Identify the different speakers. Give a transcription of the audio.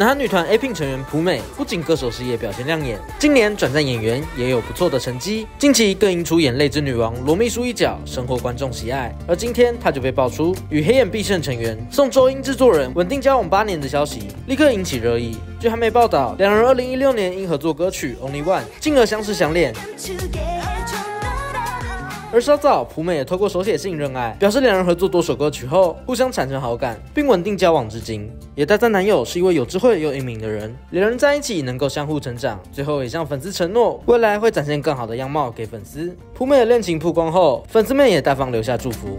Speaker 1: 男团女团 A Pink 成员朴美不仅歌手事业表现亮眼，今年转战演员也有不错的成绩，近期更因出演《泪之女王》罗秘书一角，深获观众喜爱。而今天她就被爆出与黑眼必胜成员宋周英制作人稳定交往八年的消息，立刻引起热议。据韩媒报道，两人2016年因合作歌曲《Only One》进而相识相恋。而稍早，朴美也透过手写信认爱，表示两人合作多首歌曲后，互相产生好感，并稳定交往至今。也大赞男友是一位有智慧又英明的人，两人在一起能够相互成长。最后也向粉丝承诺，未来会展现更好的样貌给粉丝。朴美的恋情曝光后，粉丝们也大方留下祝福。